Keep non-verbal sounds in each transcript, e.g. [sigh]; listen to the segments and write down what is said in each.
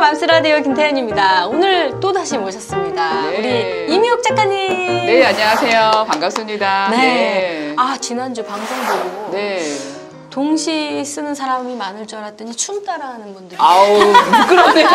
맘스라디오 김태현입니다. 오늘 또 다시 모셨습니다. 네. 우리 이미옥 작가님. 네, 안녕하세요. 반갑습니다. 네. 아 지난주 방송 보고 네. 동시 쓰는 사람이 많을 줄 알았더니 춤 따라하는 분들이. 아우, [laughs] 부끄럽네요.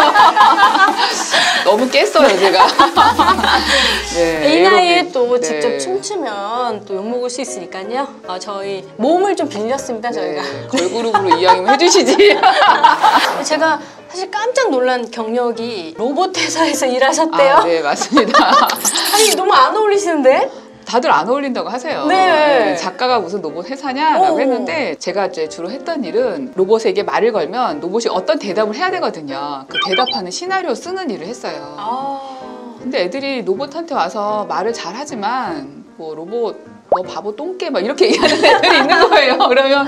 너무 깼어요, 제가. [laughs] 네, 이 이에 에로빅. 또 네. 직접 춤추면 또 욕먹을 수 있으니까요. 어, 저희 몸을 좀 빌렸습니다, 저희가. 네, 걸그룹으로 이왕이면 해주시지. [laughs] 제가 사실 깜짝 놀란 경력이 로봇 회사에서 일하셨대요. 아, 네, 맞습니다. [laughs] 아니 너무 안 어울리시는데? 다들 안 어울린다고 하세요. 네. 작가가 무슨 로봇 회사냐라고 어. 했는데 제가 이제 주로 했던 일은 로봇에게 말을 걸면 로봇이 어떤 대답을 해야 되거든요. 그 대답하는 시나리오 쓰는 일을 했어요. 아. 근데 애들이 로봇한테 와서 말을 잘 하지만 뭐 로봇 너 바보 똥개 막 이렇게 [laughs] 얘기하는 애들이 있는 거예요. 그러면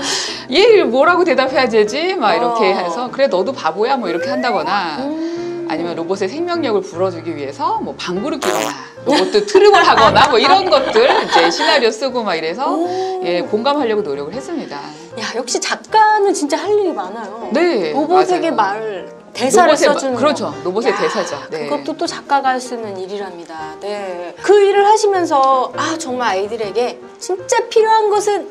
얘 뭐라고 대답해야 되지? 막 이렇게 어. 해서 그래 너도 바보야 뭐 이렇게 한다거나 음. 아니면 로봇의 생명력을 불어주기 위해서 뭐 방구를 끼거나 로봇도 트름을 하거나 뭐 이런 것들 이제 시나리오 쓰고 막 이래서 오. 예 공감하려고 노력을 했습니다. 야 역시 작가는 진짜 할 일이 많아요. 네, 로봇에게 맞아요. 말 대사를 로봇의 마- 써주는 그렇죠. 거. 로봇의 야, 대사죠. 네. 그것도 또 작가가 할수 있는 일이랍니다. 네. 그 일을 하시면서 아 정말 아이들에게 진짜 필요한 것은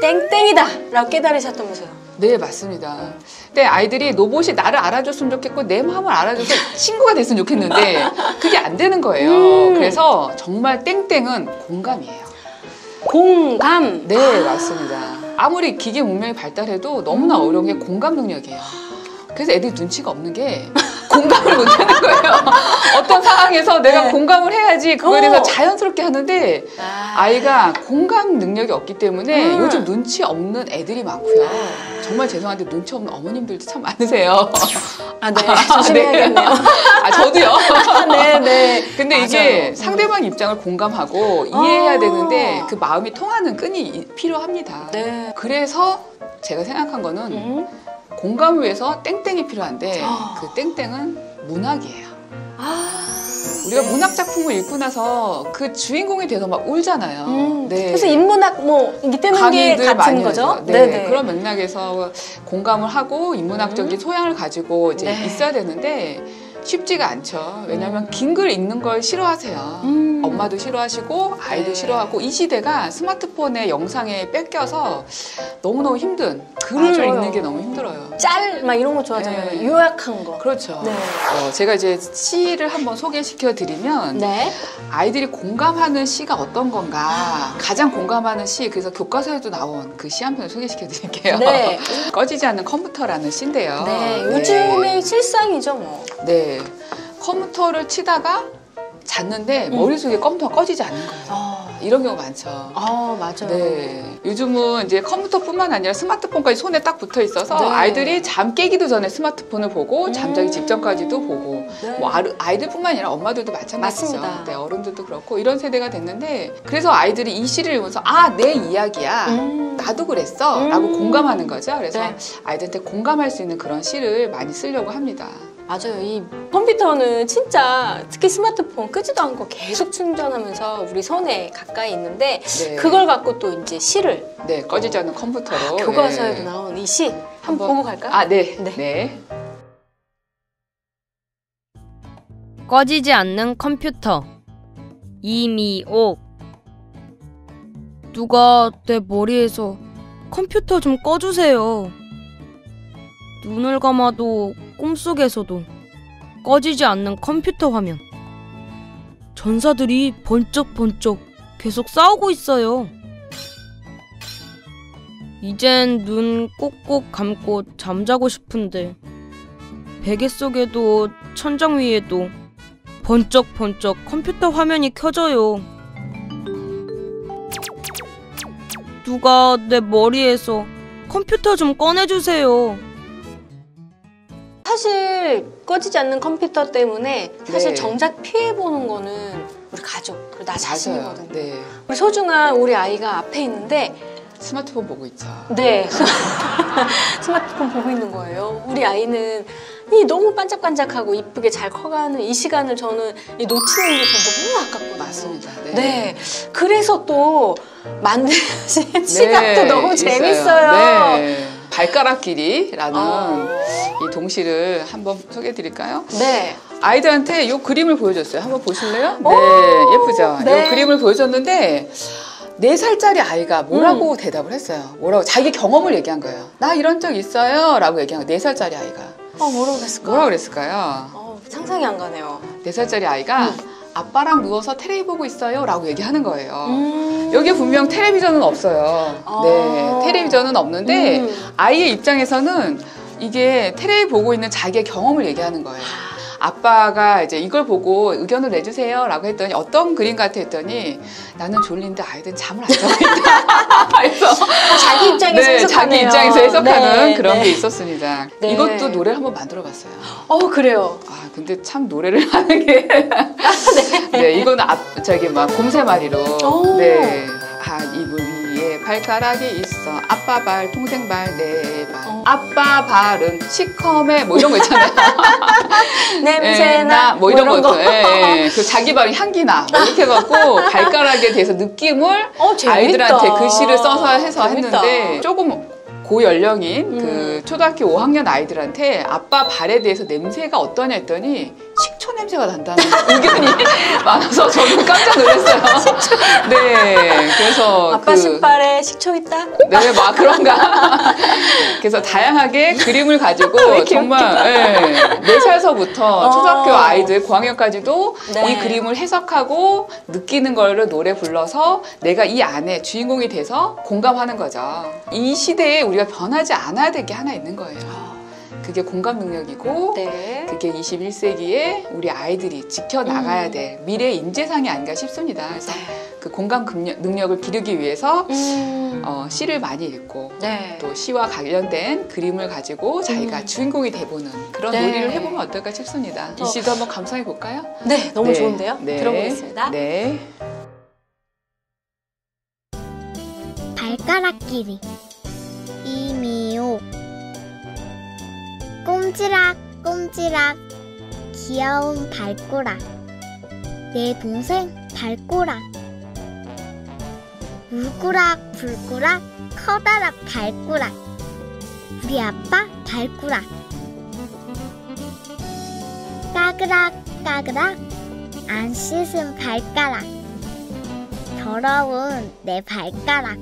땡땡이다라고 깨달으셨다면서요. 네, 맞습니다. 근데 아이들이 로봇이 나를 알아줬으면 좋겠고 내 마음을 알아줘서 친구가 됐으면 좋겠는데 [laughs] 그게 안 되는 거예요. 음. 그래서 정말 땡땡은 공감이에요. 공감. 네, 맞습니다. 아무리 기계 문명이 발달해도 너무나 어려운 게 공감 능력이에요. 그래서 애들이 눈치가 없는 게 공감을 못 하는 거예요. [laughs] 어떤 상황에서 내가 네. 공감을 해야지 그거에 대해서 어. 자연스럽게 하는데 아. 아이가 공감 능력이 없기 때문에 음. 요즘 눈치 없는 애들이 많고요. 정말 죄송한데 눈치 없는 어머님들도 참 많으세요. [laughs] 아, 네. 아, 조심해야겠네요. [laughs] 아, 저도요. 네, 네. 근데 이게 맞아요. 상대방 입장을 공감하고 이해해야 아. 되는데 그 마음이 통하는 끈이 이- 필요합니다. 네. 그래서 제가 생각한 거는 음. 공감을 위해서 땡땡이 필요한데 아. 그 땡땡은 문학이에요. 아. 우리가 네. 문학 작품을 읽고 나서 그 주인공이 돼서 막 울잖아요. 음. 네. 그래서 인문학 뭐 이게 뜨는 게 같은 많이 거죠? 하죠. 네, 그런 맥락에서 공감을 하고 인문학적인 소양을 가지고 이제 네. 있어야 되는데 쉽지가 않죠. 왜냐하면 긴 글 읽는 걸 싫어하세요. 음. 엄마도 싫어하시고 아이도 네. 싫어하고 이 시대가 스마트폰의 영상에 뺏겨서 너무너무 힘든 글을 맞아요. 읽는 게 너무 힘들어요. 짤 막 이런 거 좋아하잖아요. 네. 요약한 거. 그렇죠. 네. 어, 제가 이제 시를 한번 소개시켜 드리면 네. 아이들이 공감하는 시가 어떤 건가 아. 가장 공감하는 시 그래서 교과서에도 나온 그 시 한 편을 소개시켜 드릴게요. 네. [laughs] 꺼지지 않는 컴퓨터라는 시인데요. 네. 요즘의 실상이죠, 뭐. 네. 컴퓨터를 치다가 잤는데 음. 머릿속에 컴퓨터가 꺼지지 않는 거예요. 아, 이런 경우 많죠. 아 맞아요. 네. 요즘은 이제 컴퓨터뿐만 아니라 스마트폰까지 손에 딱 붙어 있어서 네. 아이들이 잠 깨기도 전에 스마트폰을 보고 잠자기 음. 직전까지도 보고 네. 뭐 아이들뿐만 아니라 엄마들도 마찬가지죠. 맞습니다. 네, 어른들도 그렇고 이런 세대가 됐는데 그래서 아이들이 이 시를 읽으면서 아 내 이야기야. 음. 나도 그랬어 음. 라고 공감하는 거죠. 그래서 네. 아이들한테 공감할 수 있는 그런 시를 많이 쓰려고 합니다. 맞아요. 이 컴퓨터는 진짜 특히 스마트폰 끄지도 않고 계속 충전하면서 우리 손에 가까이 있는데 네. 그걸 갖고 또 이제 시를 네, 꺼지지 않는 컴퓨터로. 교과서에도 네. 나온 이 시 한번 한번- 보고 갈까? 아, 네. 네. 네. 꺼지지 않는 컴퓨터 이미옥 누가 내 머리에서 컴퓨터 좀 꺼주세요. 눈을 감아도 꿈속에서도 꺼지지 않는 컴퓨터 화면. 전사들이 번쩍번쩍 계속 싸우고 있어요. 이젠 눈 꼭꼭 감고 잠자고 싶은데 베개 속에도 천장 위에도 번쩍번쩍 컴퓨터 화면이 켜져요. 누가 내 머리에서 컴퓨터 좀 꺼내주세요. 사실 꺼지지 않는 컴퓨터 때문에 사실 네. 정작 피해 보는 거는 우리 가족 그리고 나. 자신이거든요. 네. 우리 소중한 우리 아이가 앞에 있는데 스마트폰 보고 있죠. 네 [laughs] 스마트폰 보고 있는 거예요. 우리 아이는 이 너무 반짝반짝하고 이쁘게 잘 커가는 이 시간을 저는 이 놓치는 게 전 너무 아깝거든요. 맞습니다. 네. 네. 그래서 또 만드신 [laughs] 시각도 네, 너무 있어요. 재밌어요. 네. 발가락 길이라는 어. 이 동시를 한번 소개해 드릴까요? 네. 아이들한테 이 그림을 보여줬어요. 한번 보실래요? 오! 네, 예쁘죠? 네. 이 그림을 보여줬는데 네 살짜리 아이가 뭐라고 대답을 했어요. 뭐라고 자기 경험을 얘기한 거예요. 나 이런 적 있어요라고 얘기한 거예요. 네 살짜리 아이가 어, 뭐라고 그랬을까? 뭐라고 그랬을까요? 어, 상상이 안 가네요. 네 살짜리 아이가 아빠랑 누워서 테레비 보고 있어요 라고 얘기하는 거예요. 음. 여기 분명 텔레비전은 없어요. 아. 네, 텔레비전은 없는데 음. 아이의 입장에서는 이게 테레비 보고 있는 자기의 경험을 얘기하는 거예요. 아빠가 이제 이걸 보고 의견을 내주세요 라고 했더니 어떤 그림 같아 했더니 나는 졸린데 아이들은 잠을 안 자고 있다. [laughs] 그래서 자기 입장에서 네, 자기 해석하네요. 입장에서 해석하는 네, 그런 네. 게 있었습니다. 네. 이것도 노래를 한번 만들어 봤어요. 어, 그래요. 아 근데 참 노래를 [laughs] 하는 게 네, 이거는 앞 저기 막 곰새 마리로 오. 네. 아, 이불 발가락이 있어. 아빠 발, 동생 발, 내 발. 어. 아빠 발은 시커매 뭐 이런 거 있잖아요. [laughs] 냄새나 뭐 이런 거. 거. 예, 예. 그 자기 발이 향기나 뭐 이렇게 해갖고 [laughs] 발가락에 대해서 느낌을 어. 아이들한테 글씨를 써서 해서 재밌다. 했는데 조금 고연령인 음. 그 초등학교 5학년 아이들한테 아빠 발에 대해서 냄새가 어떠냐 했더니 식 초 냄새가 난다는 의견이 [laughs] 많아서 저는 깜짝 놀랐어요. [laughs] 네, 그래서 아빠 그- 신발에 식초 있다? 네, 막 그런가. [laughs] 그래서 다양하게 그림을 가지고 정말 네, 네 살서부터 어. 초등학교 아이들 고학년까지도 네. 이 그림을 해석하고 느끼는 거를 노래 불러서 내가 이 안에 주인공이 돼서 공감하는 거죠. 이 시대에 우리가 변하지 않아야 될 게 하나 있는 거예요. 그게 공감 능력이고 네. 그게 21세기에 우리 아이들이 지켜나가야 음. 될 미래 인재상이 아닌가 싶습니다. 그래서 그 공감 능력- 능력을 기르기 위해서 음. 어, 시를 많이 읽고 네. 또 시와 관련된 그림을 가지고 자기가 음. 주인공이 돼보는 그런 네. 놀이를 해보면 어떨까 싶습니다. 이 어. 시도 한번 감상해 볼까요? 네, 너무 네. 좋은데요? 네. 들어보겠습니다. 네. 발가락길이 꼼지락 꼼지락 귀여운 발꼬락. 내 동생 발꼬락. 울꼬락 불꼬락 커다란 발꼬락. 우리 아빠 발꼬락. 까그락 까그락 안 씻은 발가락. 더러운 내 발가락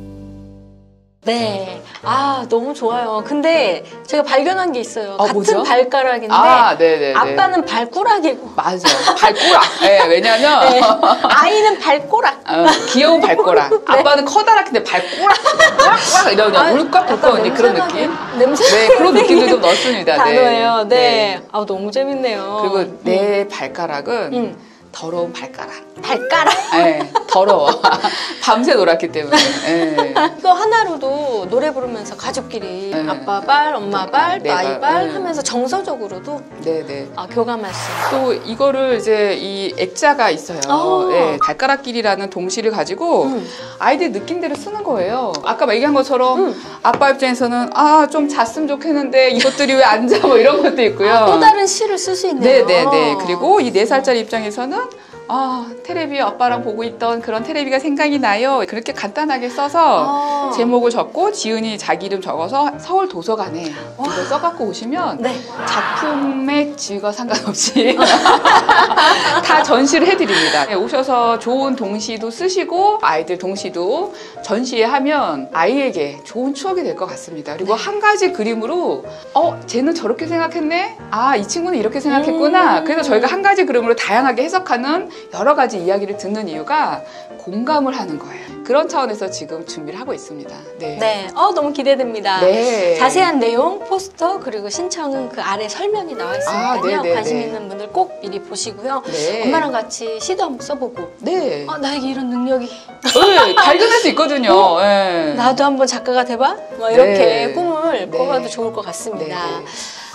네. 아, 너무 좋아요. 근데 제가 발견한 게 있어요. 아, 같은 뭐죠? 발가락인데 아, 네네네. 아빠는 발꼬락이고 맞아. 발꼬락. 네, 왜냐면 네. 아이는 발꼬락. 어, 귀여운 발꼬락. 아빠는 커다랗게 발꼬락, 꼬락꼬락 이러냐 아, 울컥불컥 이제 그런 느낌. 냄새 네, 그런 느낌도 좀 넣었습니다. 네. 단어예요. 네. 아, 너무 재밌네요. 그리고 내 발가락은 음. 더러운 발가락. 발가락. 네, 더러워. [laughs] 밤새 놀았기 때문에. [laughs] 네. 이거 하나로도 노래 부르면서 가족끼리 네. 아빠 발, 엄마 발, 또내 아이 발, 발 네. 하면서 정서적으로도 네, 네. 아, 교감할 수 있어요. 또 이거를 이제 이 액자가 있어요. 어. 네, 발가락길이라는 동시를 가지고 음. 아이들 느낌대로 쓰는 거예요. 아까 얘기한 것처럼 음. 아빠 입장에서는 아 좀 잤으면 좋겠는데 이것들이 왜 안 자? 뭐 이런 것도 있고요. 아, 또 다른 시를 쓸 수 있네요. 네네네. 그리고 이 네 살짜리 입장에서는 아 테레비 아빠랑 보고 있던 그런 테레비가 생각이 나요. 그렇게 간단하게 써서 아. 제목을 적고 지은이 자기 이름 적어서 서울 도서관에 이거 써갖고 오시면 네. 작품의 질과 상관없이 [laughs] 다 전시를 해드립니다. 네, 오셔서 좋은 동시도 쓰시고 아이들 동시도 전시에 하면 아이에게 좋은 추억이 될 것 같습니다. 그리고 한 가지 그림으로 어 쟤는 저렇게 생각했네. 아 이 친구는 이렇게 생각했구나. 음. 그래서 저희가 한 가지 그림으로 다양하게 해석하는 여러 가지 이야기를 듣는 이유가 공감을 하는 거예요. 그런 차원에서 지금 준비를 하고 있습니다. 네. 네. 어, 너무 기대됩니다. 네. 자세한 내용, 포스터, 그리고 신청은 그 아래 설명이 나와 있으니까요. 아. 관심 있는 분들 꼭 미리 보시고요. 네. 엄마랑 같이 시도 한번 써보고, 네. 어, 나에게 이런 능력이, 네, 발견할 수 있거든요. 네. 나도 한번 작가가 돼봐? 뭐 이렇게 네. 꿈을 네. 꿔봐도 좋을 것 같습니다. 네, 네.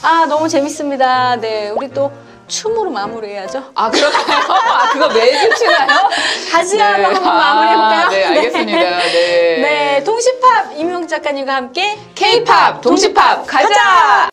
아, 너무 재밌습니다. 네. 우리 또 춤으로 마무리해야죠. 아, 그럴까요? [laughs] 아, 그거 매주 치나요? 다시 한번 한번 마무리해볼까요? 아, 네, 알겠습니다. 네. 네. 동시팝 임용 작가님과 함께 K-팝, 동시팝, 가자!